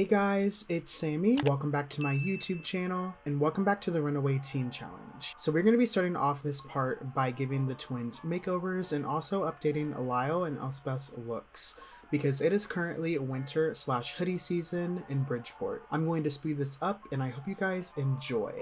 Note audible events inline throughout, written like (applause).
Hey guys, it's Sammy. Welcome back to my YouTube channel and welcome back to the Runaway Teen Challenge. So we're going to be starting off this part by giving the twins makeovers and also updating Lyle and Elspeth's looks because it is currently winter slash hoodie season in Bridgeport. I'm going to speed this up and I hope you guys enjoy.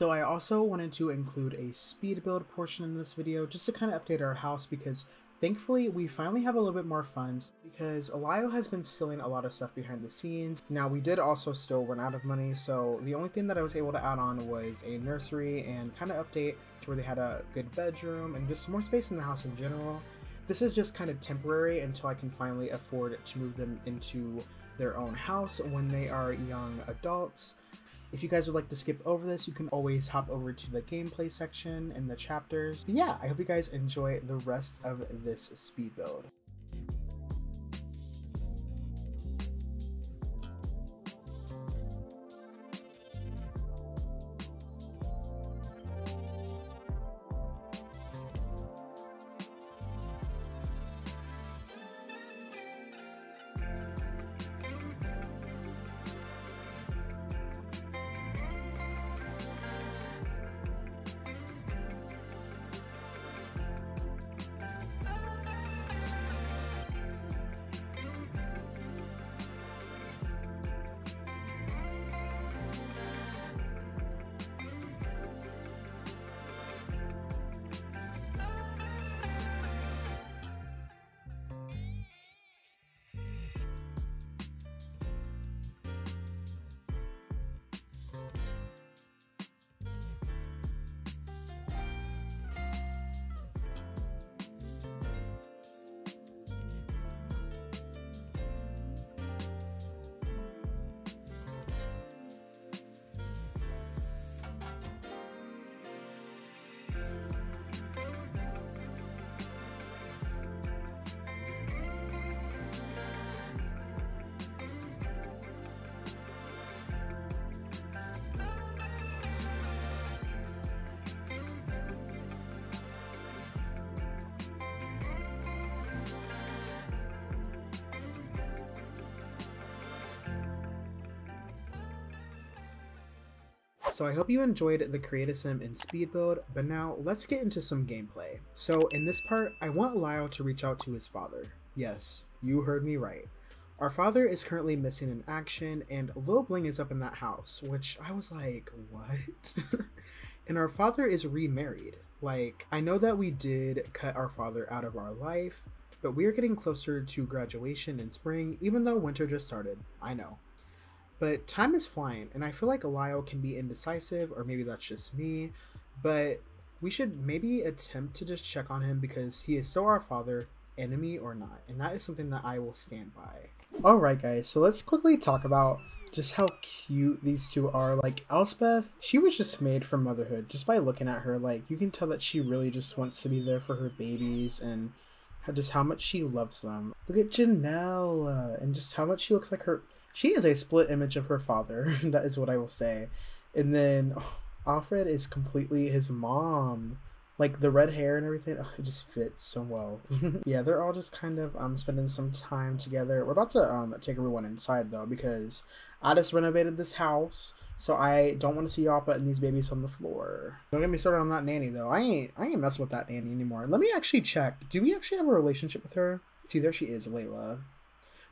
So I also wanted to include a speed build portion in this video just to kind of update our house because Thankfully, we finally have a little bit more funds because Alio has been stealing a lot of stuff behind the scenes. Now, we did also still run out of money, so the only thing that I was able to add on was a nursery and kind of update to where they had a good bedroom and just more space in the house in general. This is just kind of temporary until I can finally afford to move them into their own house when they are young adults. If you guys would like to skip over this, you can always hop over to the gameplay section and the chapters. But yeah, I hope you guys enjoy the rest of this speed build. So I hope you enjoyed the Create Sim and Speed build, but now let's get into some gameplay. So in this part, I want Lyle to reach out to his father. Yes, you heard me right. Our father is currently missing in action, and Lil Bling is up in that house, which I was like, what? (laughs) and our father is remarried. Like, I know that we did cut our father out of our life, but we are getting closer to graduation in spring, even though winter just started. I know. But time is flying, and I feel like Alio can be indecisive, or maybe that's just me. But we should maybe attempt to just check on him because he is still our father, enemy or not. And that is something that I will stand by. Alright, guys, so let's quickly talk about just how cute these two are. Like, Elspeth, she was just made for motherhood. Just by looking at her, like, you can tell that she really just wants to be there for her babies and just how much she loves them. Look at Janelle uh, and just how much she looks like her she is a split image of her father. (laughs) that is what I will say. And then oh, (sighs) Alfred is completely his mom. Like the red hair and everything, oh, it just fits so well. (laughs) yeah, they're all just kind of um spending some time together. We're about to um take everyone inside though because I just renovated this house, so I don't want to see y'all putting these babies on the floor. Don't get me started on that nanny though. I ain't I ain't messing with that nanny anymore. Let me actually check. Do we actually have a relationship with her? See, there she is, Layla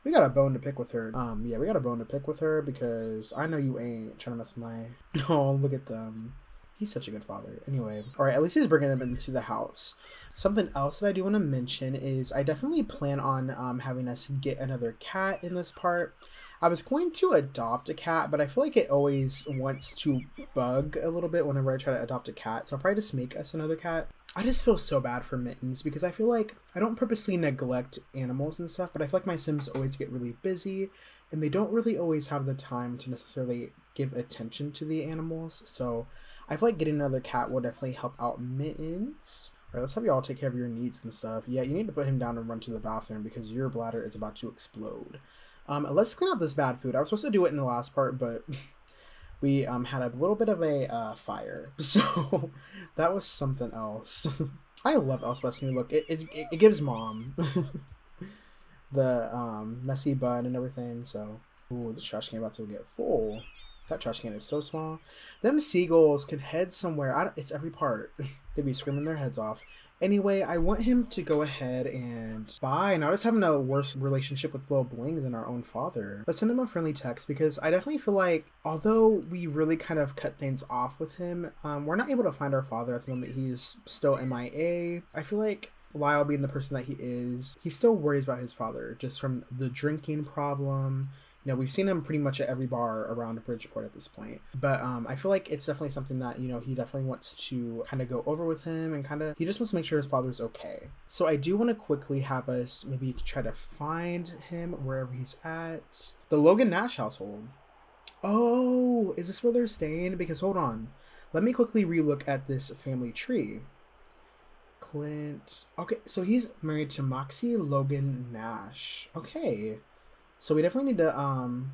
we got a bone to pick with her. Um, yeah, we got a bone to pick with her because I know you ain't trying to mess my. (laughs) Oh, look at them. He's such a good father. Anyway, all right, at least he's bringing them into the house. Something else that I do want to mention is I definitely plan on um, having us get another cat in this part. I was going to adopt a cat, but I feel like it always wants to bug a little bit whenever I try to adopt a cat. So I'll probably just make us another cat. I just feel so bad for Mittens because I feel like I don't purposely neglect animals and stuff, but I feel like my Sims always get really busy and they don't really always have the time to necessarily give attention to the animals. So I feel like getting another cat will definitely help out Mittens. Alright, let's have you all take care of your needs and stuff. Yeah, you need to put him down and run to the bathroom because your bladder is about to explode. Um, let's clean out this bad food. I was supposed to do it in the last part, but (laughs) we um, had a little bit of a uh, fire. (laughs) So that was something else. (laughs) I love Elspeth's new look. It, it, it gives mom the um, messy bun and everything. So, ooh, the trash can about to get full. That trash can is so small. Them seagulls can head somewhere. it's every part. They'd be screaming their heads off. Anyway, I want him to go ahead and buy. Now, just having a worse relationship with Lil Bling than our own father. Let's send him a friendly text because I definitely feel like, although we really kind of cut things off with him, um, we're not able to find our father at the moment. He's still MIA. I feel like Lyle being the person that he is, he still worries about his father just from the drinking problem. Know, we've seen him pretty much at every bar around Bridgeport at this point. But um, I feel like it's definitely something that, you know, he definitely wants to kind of go over with him and kind of, he just wants to make sure his father's okay. So I do want to quickly have us maybe try to find him wherever he's at. The Logan Nash household. Oh, is this where they're staying? Because hold on. Let me quickly relook at this family tree. Clint. Okay, so he's married to Moxie Logan Nash. Okay. So we definitely need to um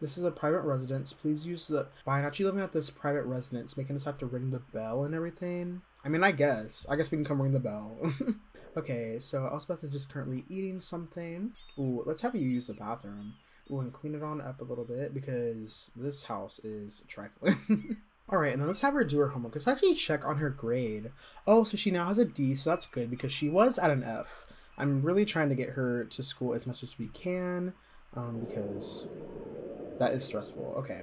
this is a private residence. Please use the by not you living at this private residence, making us have to ring the bell and everything. I mean I guess. I guess we can come ring the bell. (laughs) okay, so Elspeth is just currently eating something. Ooh, let's have you use the bathroom. Ooh, and clean it on up a little bit because this house is trifling. (laughs) All right, and then let's have her do her homework. Let's actually check on her grade. Oh, so she now has a D, so that's good because she was at an F. I'm really trying to get her to school as much as we can um, because that is stressful. Okay.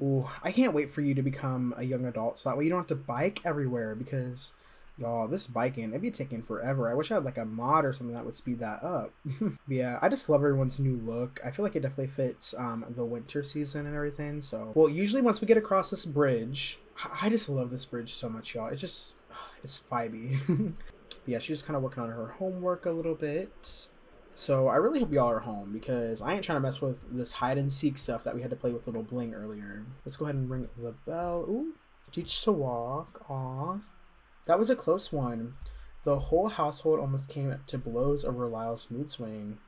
Ooh, I can't wait for you to become a young adult so that way you don't have to bike everywhere because Y'all, this biking, it'd be taking forever. I wish I had like a mod or something that would speed that up. (laughs) yeah, I just love everyone's new look. I feel like it definitely fits um, the winter season and everything. So, well, usually once we get across this bridge, I just love this bridge so much, y'all. It just, (sighs) it's vibey. (laughs) yeah, she's kind of working on her homework a little bit. So I really hope y'all are home because I ain't trying to mess with this hide and seek stuff that we had to play with little bling earlier. Let's go ahead and ring the bell. Ooh, teach to walk. Aw. That was a close one. The whole household almost came to blows over Lyle's mood swing.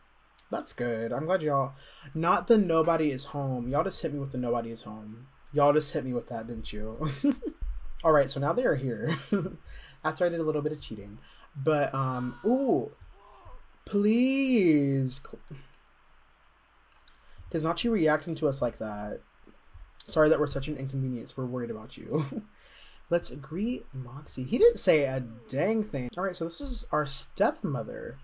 That's good. I'm glad y'all. Not the nobody is home. Y'all just hit me with the nobody is home. Y'all just hit me with that, didn't you? (laughs) All right, so now they are here. (laughs) After I did a little bit of cheating, but um, ooh, please, because not you reacting to us like that. Sorry that we're such an inconvenience. We're worried about you. (laughs) Let's greet Moxie. He didn't say a dang thing. All right, so this is our stepmother.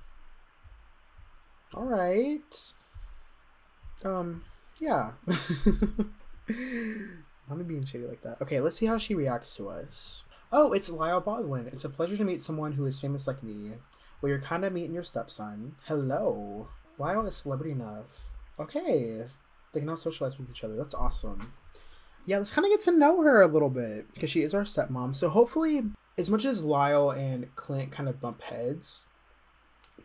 All right. Um, yeah. (laughs) I'm being shady like that. Okay, let's see how she reacts to us. Oh, it's Lyle Baldwin. It's a pleasure to meet someone who is famous like me. Well, you're kind of meeting your stepson. Hello. Lyle is celebrity enough. Okay. They can all socialize with each other. That's awesome yeah, let's kind of get to know her a little bit because she is our stepmom. So hopefully, as much as Lyle and Clint kind of bump heads,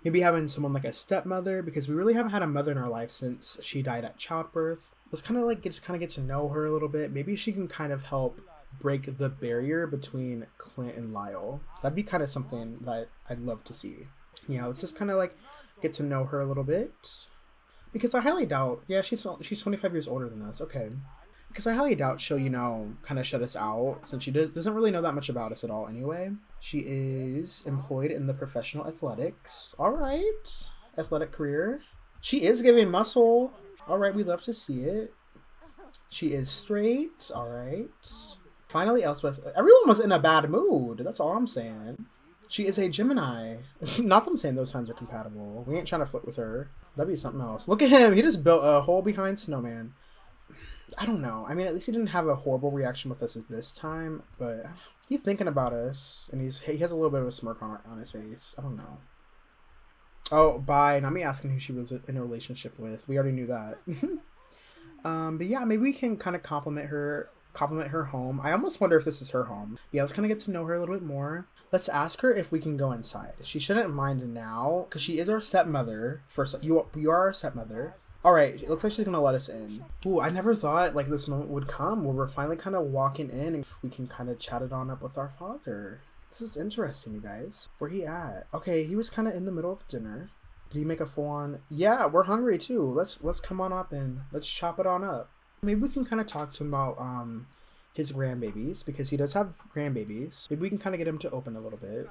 maybe having someone like a stepmother because we really haven't had a mother in our life since she died at childbirth. Let's kind of like get kind of get to know her a little bit. Maybe she can kind of help break the barrier between Clint and Lyle. That'd be kind of something that I'd love to see. Yeah, let's just kind of like get to know her a little bit because I highly doubt. Yeah, she's she's 25 years older than us. Okay because I highly doubt she'll, you know, kind of shut us out since she does, doesn't really know that much about us at all anyway. She is employed in the professional athletics. All right. Athletic career. She is giving muscle. All right, we love to see it. She is straight. All right. Finally, Elspeth. Everyone was in a bad mood. That's all I'm saying. She is a Gemini. (laughs) Not that I'm saying those signs are compatible. We ain't trying to flirt with her. That'd be something else. Look at him. He just built a hole behind Snowman. I don't know. I mean, at least he didn't have a horrible reaction with us this time, but he's thinking about us, and he's he has a little bit of a smirk on on his face. I don't know. Oh, bye. Not me asking who she was in a relationship with. We already knew that. (laughs) um, but yeah, maybe we can kind of compliment her, compliment her home. I almost wonder if this is her home. Yeah, let's kind of get to know her a little bit more. Let's ask her if we can go inside. She shouldn't mind now because she is our stepmother. First, you you are our stepmother. All right, it looks like she's gonna let us in. Ooh, I never thought like this moment would come where we're finally kind of walking in and we can kind of chat it on up with our father. This is interesting, you guys. Where he at? Okay, he was kind of in the middle of dinner. Did he make a full on? Yeah, we're hungry too. Let's let's come on up and let's chop it on up. Maybe we can kind of talk to him about um his grandbabies because he does have grandbabies. Maybe we can kind of get him to open a little bit.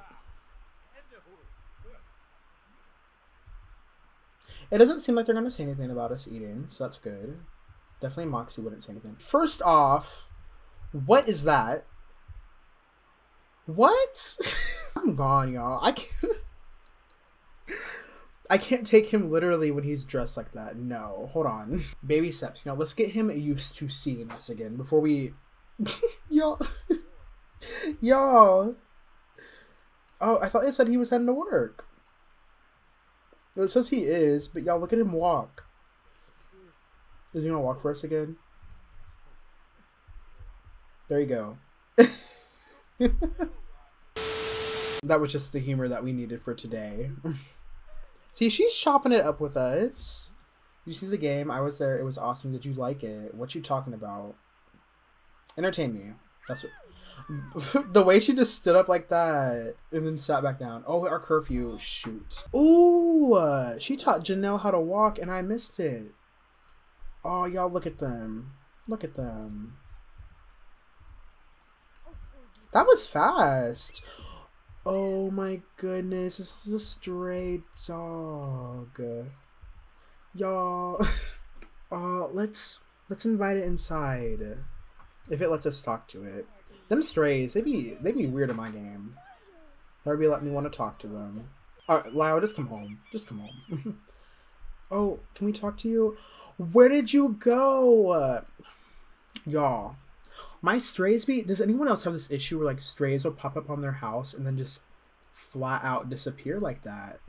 It doesn't seem like they're gonna say anything about us eating, so that's good. Definitely Moxie wouldn't say anything. First off, what is that? What? (laughs) I'm gone, y'all. I can't. I can't take him literally when he's dressed like that. No, hold on. Baby steps. Now let's get him used to seeing us again before we. (laughs) y'all. (laughs) y'all. Oh, I thought it said he was heading to work. It says he is, but y'all look at him walk. Is he gonna walk for us again? There you go. (laughs) that was just the humor that we needed for today. See, she's chopping it up with us. You see the game? I was there. It was awesome. Did you like it? What you talking about? Entertain me. That's what. (laughs) the way she just stood up like that and then sat back down. Oh, our curfew. Shoot. Ooh, uh, she taught Janelle how to walk and I missed it. Oh, y'all look at them. Look at them. That was fast. Oh my goodness, this is a stray dog. Y'all, (laughs) uh, let's let's invite it inside. If it lets us talk to it. Them strays, they be they be weird in my game. They would be let me want to talk to them. Alright, Lyle, just come home. Just come home. (laughs) oh, can we talk to you? Where did you go? Y'all, my strays be. Does anyone else have this issue where like strays will pop up on their house and then just flat out disappear like that?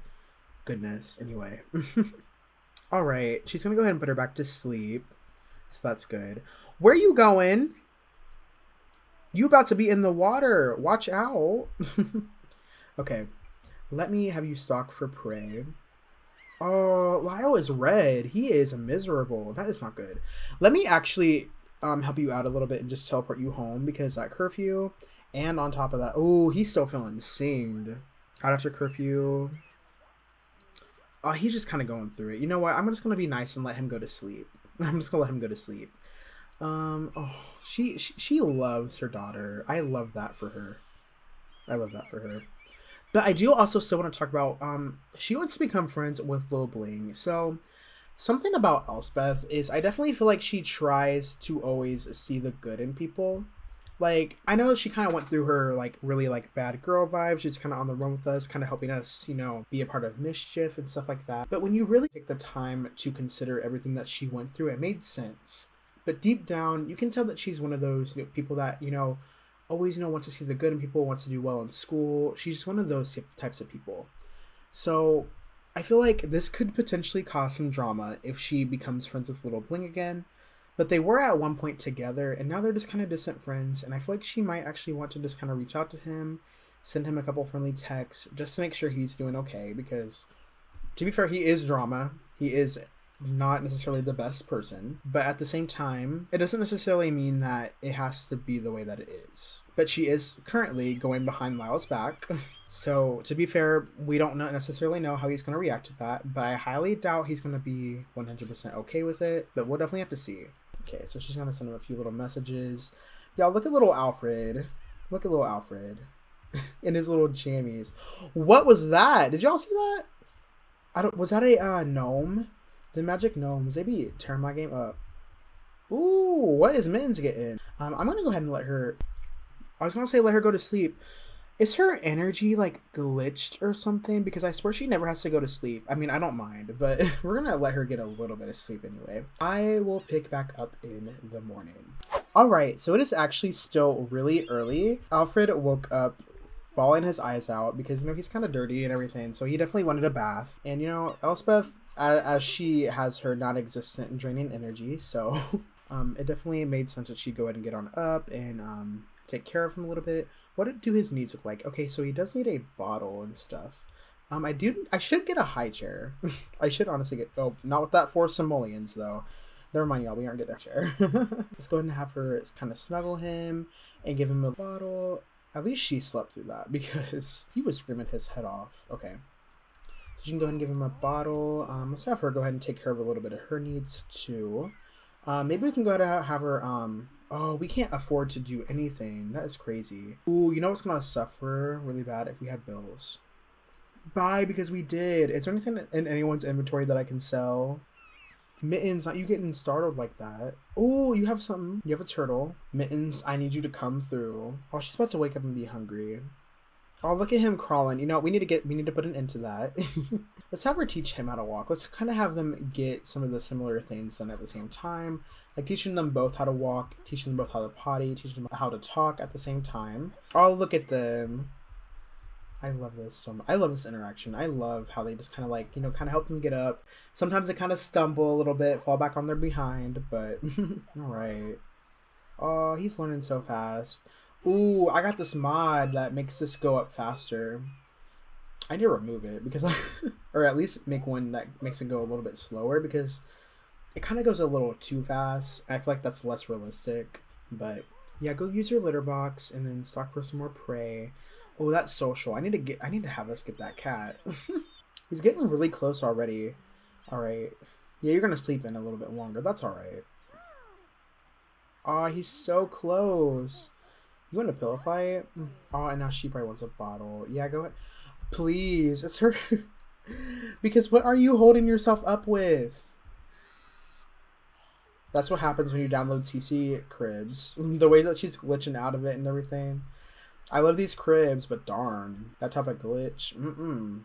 Goodness. Anyway. (laughs) All right, she's gonna go ahead and put her back to sleep. So that's good. Where are you going? You about to be in the water. Watch out. (laughs) okay. Let me have you stalk for prey. Oh, Lyle is red. He is miserable. That is not good. Let me actually um, help you out a little bit and just teleport you home because that curfew. And on top of that, oh, he's still feeling seamed. Out after curfew. Oh, he's just kind of going through it. You know what? I'm just gonna be nice and let him go to sleep. (laughs) I'm just gonna let him go to sleep. Um, oh, she, she she loves her daughter. I love that for her. I love that for her. But I do also still want to talk about um she wants to become friends with Lil Bling. So something about Elspeth is I definitely feel like she tries to always see the good in people. Like I know she kind of went through her like really like bad girl vibe. She's kind of on the run with us, kind of helping us, you know, be a part of mischief and stuff like that. But when you really take the time to consider everything that she went through, it made sense. But deep down, you can tell that she's one of those you know, people that you know always you know wants to see the good in people, wants to do well in school. She's just one of those types of people. So I feel like this could potentially cause some drama if she becomes friends with Little Bling again. But they were at one point together, and now they're just kind of distant friends. And I feel like she might actually want to just kind of reach out to him, send him a couple friendly texts, just to make sure he's doing okay. Because, to be fair, he is drama. He is not necessarily the best person, but at the same time, it doesn't necessarily mean that it has to be the way that it is. But she is currently going behind Lyle's back. (laughs) So, to be fair, we don't necessarily know how he's going to react to that, but I highly doubt he's going to be 100% okay with it, but we'll definitely have to see. Okay, so she's going to send him a few little messages. Y'all, look at little Alfred. Look at little Alfred (laughs) in his little jammies. What was that? Did y'all see that? I don't. Was that a uh, gnome? The magic gnomes, they be turn my game up. Ooh, what is Mittens getting? Um, I'm gonna go ahead and let her. I was gonna say let her go to sleep. Is her energy like glitched or something? Because I swear she never has to go to sleep. I mean, I don't mind, but (laughs) we're gonna let her get a little bit of sleep anyway. I will pick back up in the morning. All right, so it is actually still really early. Alfred woke up bawling his eyes out because you know he's kind of dirty and everything so he definitely wanted a bath and you know elspeth as, as she has her non-existent draining energy so (laughs) um, it definitely made sense that she'd go ahead and get on up and um, take care of him a little bit what do his needs look like okay so he does need a bottle and stuff um, I do. I should get a high chair. (laughs) I should honestly get. Oh, not with that four simoleons though. Never mind, y'all. We aren't getting that chair. (laughs) Let's go ahead and have her kind of snuggle him and give him a bottle. At least she slept through that (laughs) because he was screaming his head off. Okay. So you can go ahead and give him a bottle. Um, let's have her go ahead and take care of a little bit of her needs too. Uh, maybe we can go ahead and have her. Um, oh, we can't afford to do anything. That is crazy. Ooh, you know what's gonna suffer really bad if we have bills. Buy because we did. Is there anything in anyone's inventory that I can sell? Mittens, not you getting startled like that. Oh, you have something. You have a turtle. Mittens, I need you to come through. Oh, she's about to wake up and be hungry. Oh, look at him crawling. You know, we need to get, we need to put an end to that. (laughs) Let's have her teach him how to walk. Let's kind of have them get some of the similar things done at the same time. Like teaching them both how to walk, teaching them both how to potty, teaching them how to talk at the same time. Oh, look at them. I love this so much. I love this interaction. I love how they just kind of like, you know, kind of help them get up. Sometimes they kind of stumble a little bit, fall back on their behind, but (laughs) all right. Oh, he's learning so fast. Ooh, I got this mod that makes this go up faster. I need to remove it because, I, (laughs) or at least make one that makes it go a little bit slower because it kind of goes a little too fast. I feel like that's less realistic. But yeah, go use your litter box and then stock for some more prey. Oh, that's social. I need to get. I need to have us get that cat. (laughs) He's getting really close already. All right. Yeah, you're gonna sleep in a little bit longer. That's all right. Oh, he's so close. You want a pillow fight? Oh, and now she probably wants a bottle. Yeah, go ahead. Please, it's her. (laughs) because what are you holding yourself up with? That's what happens when you download CC cribs. (laughs) The way that she's glitching out of it and everything. I love these cribs, but darn, that type of glitch. Mm-mm.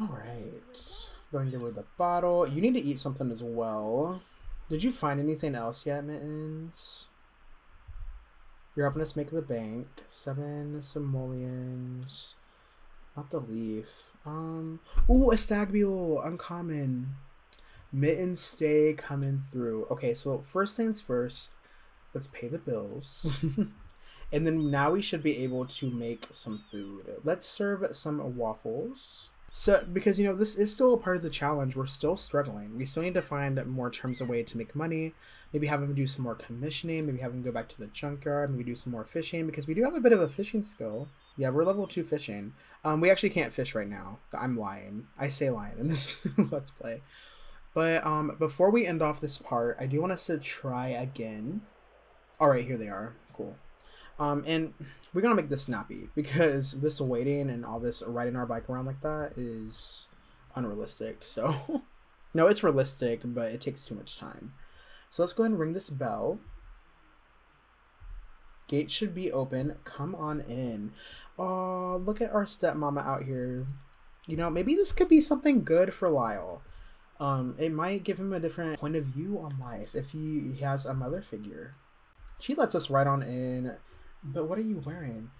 All right, going to with the bottle. You need to eat something as well. Did you find anything else yet, Mittens? You're helping us make the bank. Seven simoleons. Not the leaf. Um. Ooh, a stag mule. Uncommon. Mittens stay coming through. Okay, so first things first. Let's pay the bills. (laughs) and then now we should be able to make some food. Let's serve some waffles. So, because you know, this is still a part of the challenge. We're still struggling. We still need to find more terms of way to make money. Maybe have him do some more commissioning. Maybe have him go back to the junkyard. Maybe do some more fishing because we do have a bit of a fishing skill. Yeah, we're level two fishing. Um, we actually can't fish right now. I'm lying. I say lying in this (laughs) let's play. But um, before we end off this part, I do want us to try again. All right, here they are. Cool. Um, and we're gonna make this snappy because (laughs) this waiting and all this riding our bike around like that is unrealistic. So, (laughs) no, it's realistic, but it takes too much time. So let's go ahead and ring this bell. Gate should be open. Come on in. Oh, look at our stepmama out here. You know, maybe this could be something good for Lyle. Um, it might give him a different point of view on life if he, he has a mother figure. She lets us right on in but what are you wearing?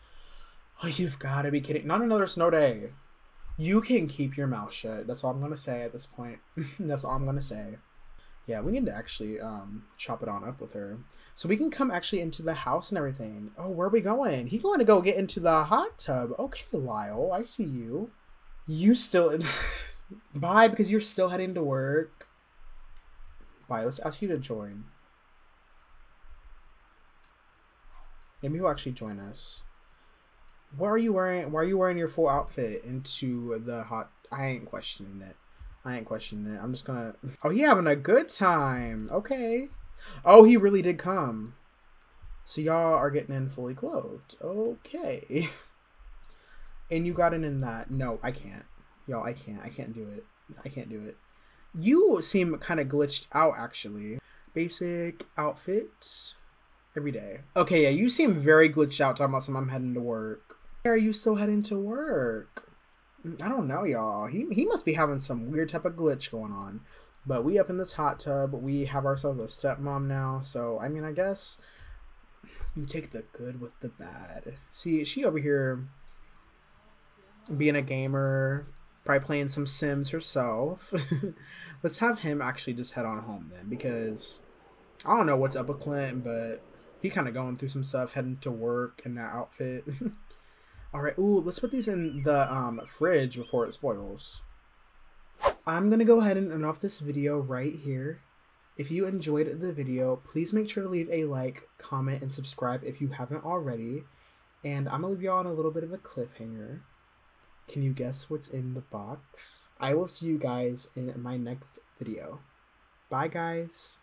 Oh, you've got to be kidding. Not another snow day. You can keep your mouth shut. That's all I'm going to say at this point. (laughs) That's all I'm going to say. Yeah, we need to actually um, chop it on up with her. So we can come actually into the house and everything. Oh, where are we going? He going to go get into the hot tub. Okay, Lyle, I see you. You still... (laughs) Bye, because you're still heading to work. Bye, let's ask you to join. Maybe he'll actually join us. Why are you wearing? Why are you wearing your full outfit into the hot? I ain't questioning it. I ain't questioning it. I'm just gonna. Oh, he having a good time. Okay. Oh, he really did come. So y'all are getting in fully clothed. Okay. (laughs) And you got in in that. No, I can't. Y'all, I can't. I can't do it. I can't do it. You seem kind of glitched out, actually. Basic outfits every day. Okay, yeah, you seem very glitched out talking about some I'm heading to work. Why are you still heading to work? Mm, I don't know, y'all. He he must be having some weird type of glitch going on. But we up in this hot tub. We have ourselves a stepmom now. So I mean, I guess you take the good with the bad. See, she over here being a gamer, probably playing some Sims herself. (laughs) Let's have him actually just head on home then, because I don't know what's up with Clint, but he kind of going through some stuff, heading to work in that outfit. (laughs) All right, ooh, let's put these in the um, fridge before it spoils. I'm gonna go ahead and end off this video right here. If you enjoyed the video, please make sure to leave a like, comment, and subscribe if you haven't already. And I'm gonna leave y'all on a little bit of a cliffhanger. Can you guess what's in the box? I will see you guys in my next video. Bye, guys.